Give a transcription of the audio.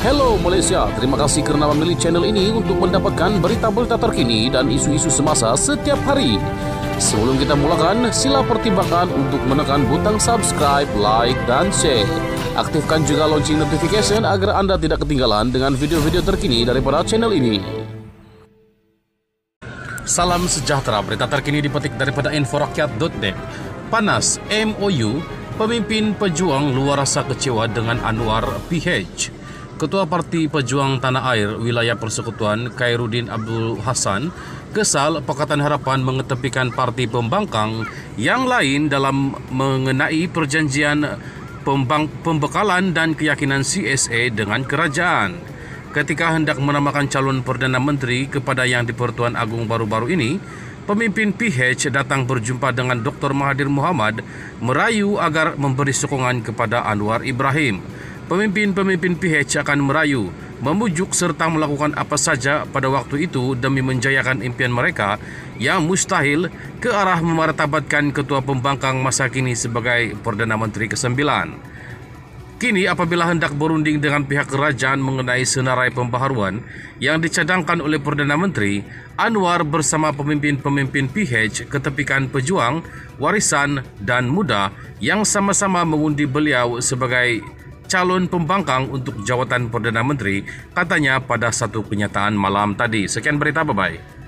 Hello Malaysia, terima kasih kerana memilih channel ini untuk mendapatkan berita-berita terkini dan isu-isu semasa setiap hari. Sebelum kita mulakan, sila pertimbangkan untuk menekan butang subscribe, like dan share. Aktifkan juga lonceng notification agar anda tidak ketinggalan dengan video-video terkini daripada channel ini. Salam sejahtera, berita terkini dipetik daripada inforakyat.net. Panas, MOU, pemimpin pejuang luar rasa kecewa dengan Anwar PH. Ketua Parti Pejuang Tanah Air Wilayah Persekutuan Khairuddin Abdul Hassan kesal Pakatan Harapan mengetepikan Parti Pembangkang yang lain dalam mengenai perjanjian pembang, pembekalan dan keyakinan CSA dengan kerajaan. Ketika hendak menamakan calon Perdana Menteri kepada yang di Pertuan Agung baru-baru ini, pemimpin PH datang berjumpa dengan Dr. Mahathir Muhammad merayu agar memberi sokongan kepada Anwar Ibrahim. Pemimpin-pemimpin PH akan merayu, memujuk serta melakukan apa saja pada waktu itu demi menjayakan impian mereka yang mustahil ke arah memartabatkan Ketua Pembangkang masa kini sebagai Perdana Menteri ke-9. Kini apabila hendak berunding dengan pihak kerajaan mengenai senarai pembaharuan yang dicadangkan oleh Perdana Menteri, Anwar bersama pemimpin-pemimpin PH ketepikan pejuang, warisan dan muda yang sama-sama mengundi beliau sebagai calon pembangkang untuk jawatan Perdana Menteri katanya pada satu kenyataan malam tadi. Sekian berita, bye-bye.